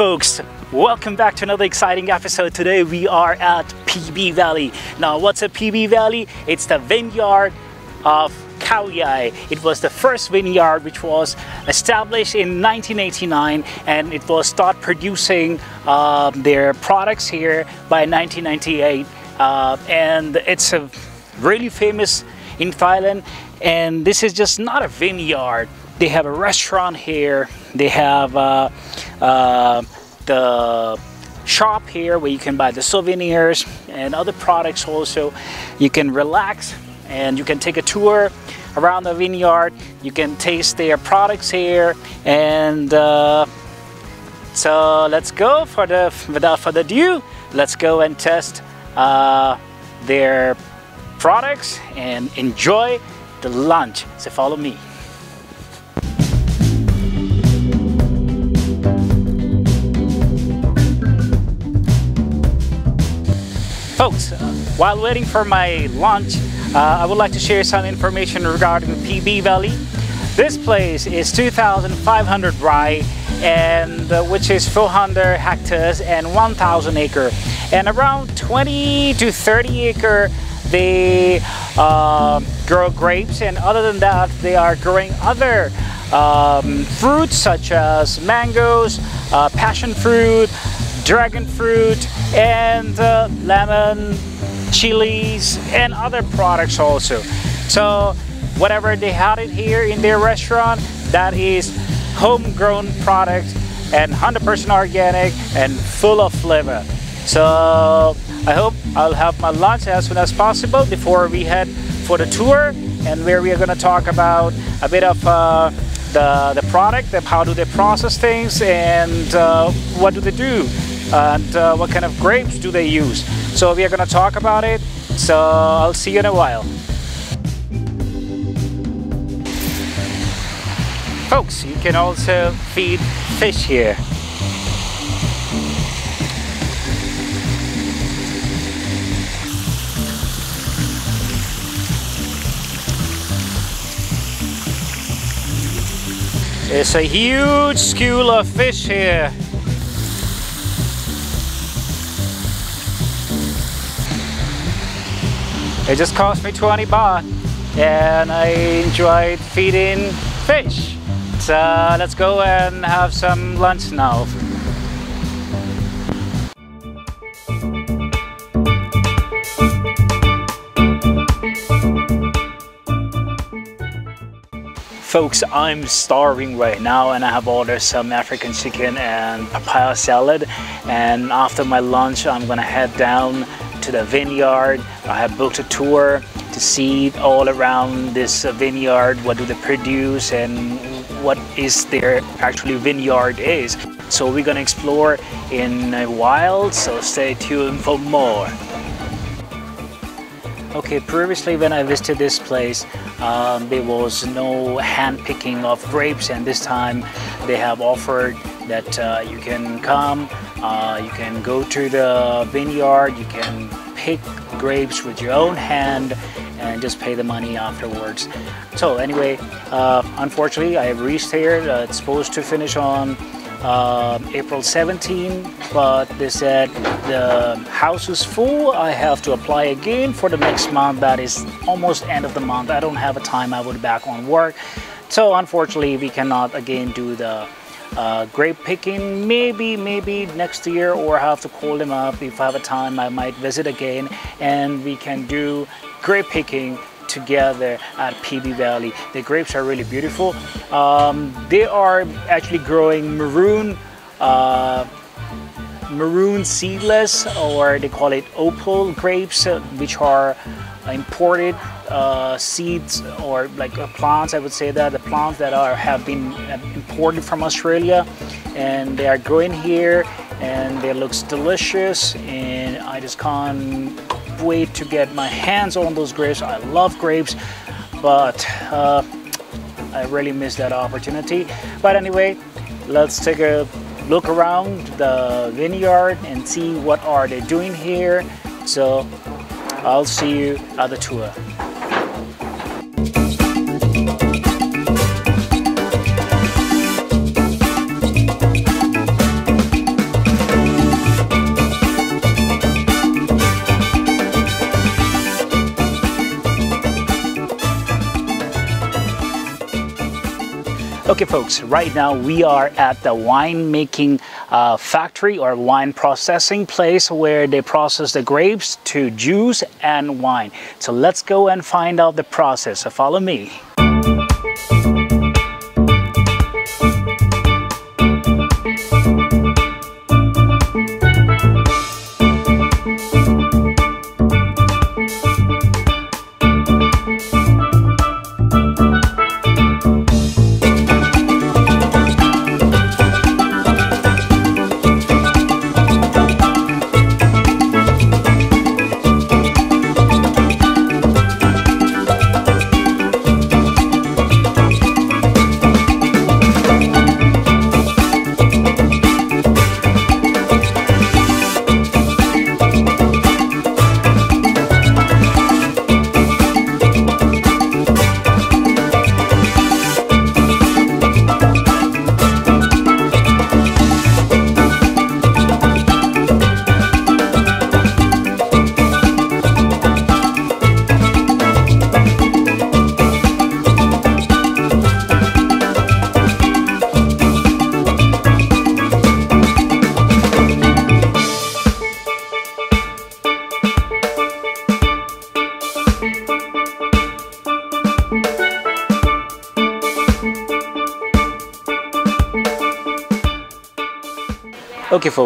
Folks, welcome back to another exciting episode. Today we are at PB Valley. Now what's a PB Valley? It's the vineyard of Khao Yai. It was the first vineyard which was established in 1989 and it was start producing uh, their products here by 1998 uh, and it's a really famous in Thailand and this is just not a vineyard they have a restaurant here. They have uh, uh, the shop here where you can buy the souvenirs and other products also. You can relax and you can take a tour around the vineyard. You can taste their products here and uh, so let's go for the without further ado let's go and test uh, their products and enjoy the lunch. So follow me Folks, while waiting for my lunch, uh, I would like to share some information regarding PB Valley. This place is 2,500 rai, and uh, which is 400 hectares and 1,000 acre, and around 20 to 30 acre they uh, grow grapes, and other than that, they are growing other um, fruits such as mangoes, uh, passion fruit, dragon fruit and uh, lemon chilies and other products also. So whatever they had it here in their restaurant that is homegrown product and 100% organic and full of flavor. So I hope I'll have my lunch as soon as possible before we head for the tour and where we are going to talk about a bit of uh, the, the product, how do they process things and uh, what do they do and uh, what kind of grapes do they use. So we are going to talk about it. So I'll see you in a while. Folks, you can also feed fish here. It's a huge school of fish here. It just cost me 20 baht and I enjoyed feeding fish. So let's go and have some lunch now. Folks, I'm starving right now and I have ordered some African chicken and papaya salad and after my lunch I'm gonna head down to the vineyard. I have booked a tour to see all around this vineyard, what do they produce and what is their actually vineyard is. So we're gonna explore in a while, so stay tuned for more. Okay, previously when I visited this place, um, there was no hand picking of grapes and this time they have offered that uh, you can come, uh, you can go to the vineyard, you can pick grapes with your own hand and just pay the money afterwards. So anyway, uh, unfortunately I have reached here, uh, it's supposed to finish on uh, April 17, but they said the house is full. I have to apply again for the next month. That is almost end of the month. I don't have a time. I be back on work. So unfortunately, we cannot again do the uh, grape picking. Maybe, maybe next year or I have to call them up. If I have a time, I might visit again and we can do grape picking together at PB Valley. The grapes are really beautiful. Um, they are actually growing maroon uh, maroon seedless or they call it opal grapes uh, which are imported uh, seeds or like uh, plants I would say that the plants that are have been imported from Australia and they are growing here and they looks delicious and I just can't wait to get my hands on those grapes. I love grapes, but uh, I really missed that opportunity. But anyway, let's take a look around the vineyard and see what are they doing here. So I'll see you at the tour. Okay, folks, right now we are at the wine making uh, factory or wine processing place where they process the grapes to juice and wine. So let's go and find out the process. So follow me.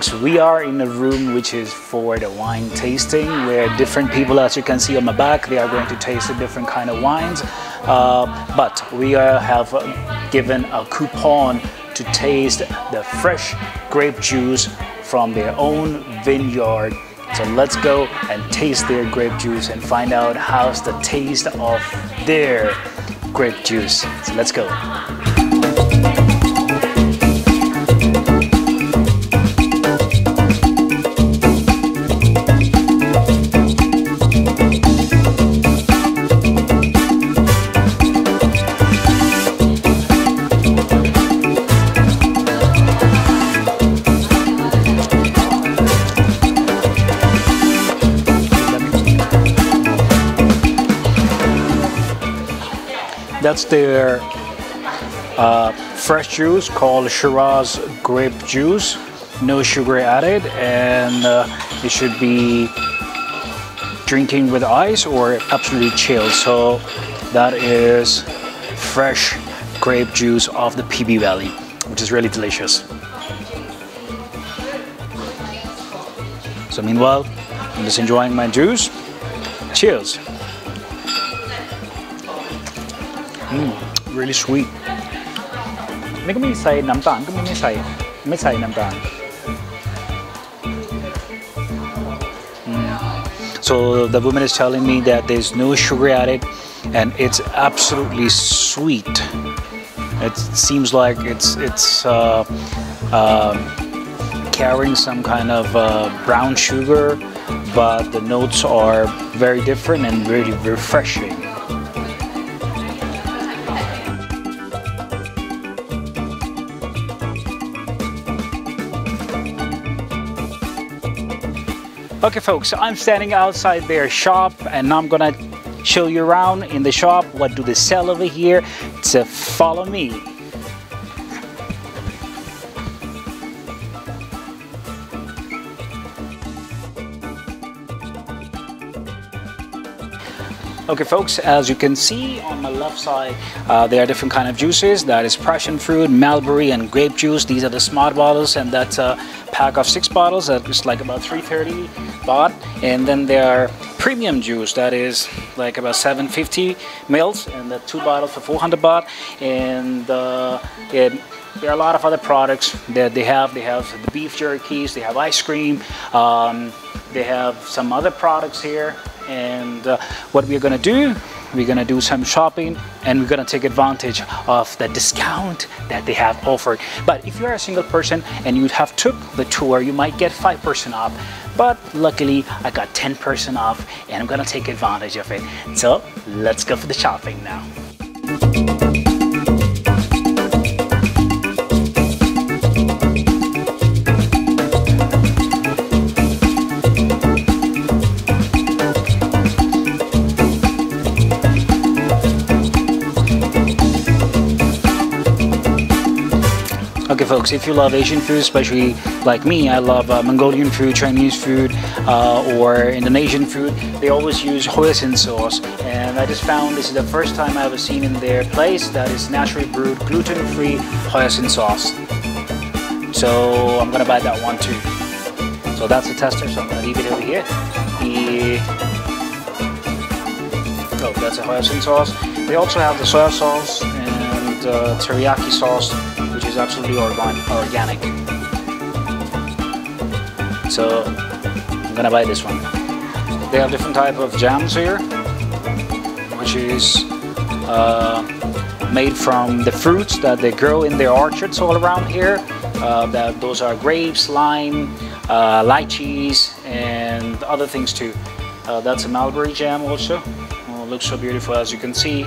Folks, we are in a room which is for the wine tasting where different people as you can see on my back, they are going to taste a different kind of wines. Uh, but we are, have given a coupon to taste the fresh grape juice from their own vineyard. So let's go and taste their grape juice and find out how's the taste of their grape juice. So let's go. That's their uh, fresh juice called Shiraz grape juice. No sugar added, and uh, it should be drinking with ice or absolutely chilled. So that is fresh grape juice of the PB Valley, which is really delicious. So meanwhile, I'm just enjoying my juice. Cheers. Mm, really sweet นี่ก็มีใส่น้ำตาลก็มีไม่ใส่ไม่ใส่น้ำตาล So the woman is telling me that there's no sugar added and it's absolutely sweet. It seems like it's it's uh, uh, carrying some kind of uh, brown sugar, but the notes are very different and really refreshing. Okay folks, I'm standing outside their shop and I'm gonna show you around in the shop what do they sell over here. So follow me. Okay folks, as you can see on my left side, uh, there are different kind of juices. That is passion fruit, mulberry, and grape juice. These are the smart bottles and that's a pack of six bottles. That's like about 330 baht. And then there are premium juice that is like about 750 mils and the two bottles for 400 baht. And uh, it, there are a lot of other products that they have. They have the beef jerkies, they have ice cream, um, they have some other products here and uh, what we're gonna do we're gonna do some shopping and we're gonna take advantage of the discount that they have offered. But if you're a single person and you have took the tour you might get 5% off. But luckily I got 10% off and I'm gonna take advantage of it. So let's go for the shopping now folks, if you love Asian food, especially like me, I love uh, Mongolian food, Chinese food, uh, or Indonesian food, they always use hoisin sauce. And I just found this is the first time I've ever seen in their place that is naturally brewed, gluten-free hoisin sauce. So I'm gonna buy that one too. So that's the tester, so I'm gonna leave it over here. The oh, that's a hoisin sauce. They also have the soy sauce and uh, teriyaki sauce, which is absolutely organic. So I'm gonna buy this one. They have different type of jams here, which is uh, made from the fruits that they grow in their orchards all around here. Uh, that those are grapes, lime, uh, lychees, and other things too. Uh, that's a mulberry jam also. Oh, looks so beautiful as you can see.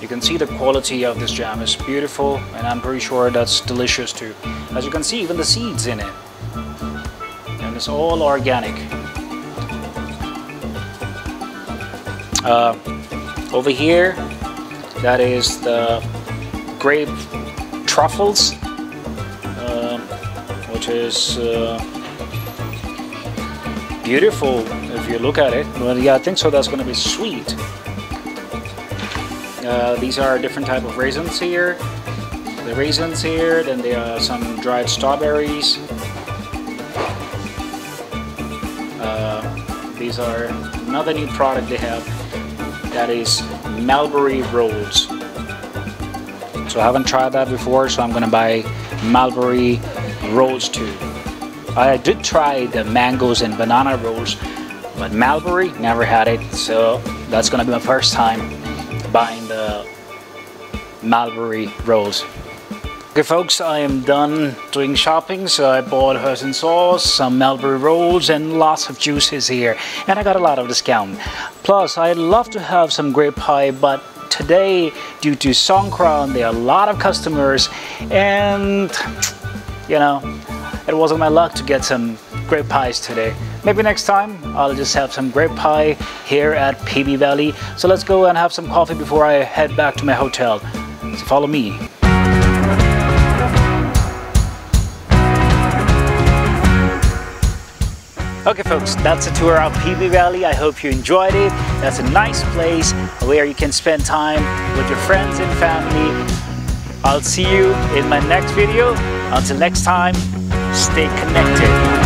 You can see the quality of this jam is beautiful and I'm pretty sure that's delicious too. As you can see even the seeds in it. And it's all organic. Uh, over here that is the grape truffles uh, which is uh, beautiful if you look at it. Well, yeah, I think so. That's going to be sweet. Uh, these are different type of raisins here. The raisins here, then there are some dried strawberries. Uh, these are another new product they have that is mulberry rolls. So I haven't tried that before, so I'm gonna buy mulberry rolls too. I did try the mangoes and banana rolls, but mulberry, never had it, so that's gonna be my first time buying the mulberry rolls. Okay folks, I am done doing shopping, so I bought hoisin sauce, some mulberry rolls and lots of juices here, and I got a lot of discount. Plus, I'd love to have some grape pie, but today, due to Songkran, there are a lot of customers, and you know, it wasn't my luck to get some grape pies today. Maybe next time I'll just have some grape pie here at PB Valley. So let's go and have some coffee before I head back to my hotel. So follow me. Okay folks, that's a tour of PB Valley. I hope you enjoyed it. That's a nice place where you can spend time with your friends and family. I'll see you in my next video. Until next time, stay connected.